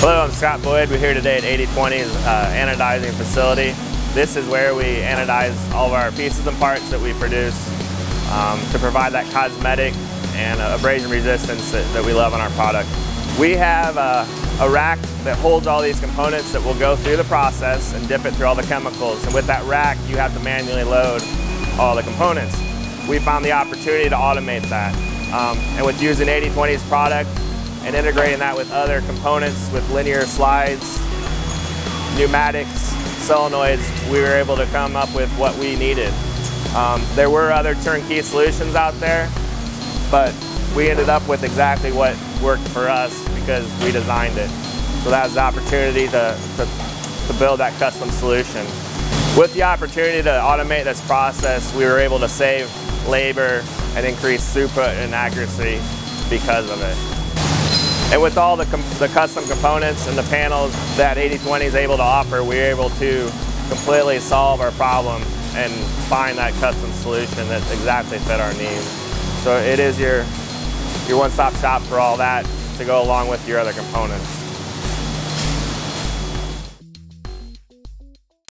Hello, I'm Scott Boyd. We're here today at 8020's uh, anodizing facility. This is where we anodize all of our pieces and parts that we produce um, to provide that cosmetic and abrasion resistance that, that, we love on our product. We have a, a rack that holds all these components that will go through the process and dip it through all the chemicals. And with that rack, you have to manually load all the components. We found the opportunity to automate that. Um, and with using 8020's product, and integrating that with other components with linear slides, pneumatics, solenoids, we were able to come up with what we needed. Um, there were other turnkey solutions out there, but we ended up with exactly what worked for us because we designed it. So that was the opportunity to, to, to build that custom solution. With the opportunity to automate this process, we were able to save labor and increase throughput and accuracy because of it. And with all the, the custom components and the panels that 8020 is able to offer, we're able to completely solve our problem and find that custom solution that exactly fit our needs. So it is your, your one-stop shop for all that to go along with your other components.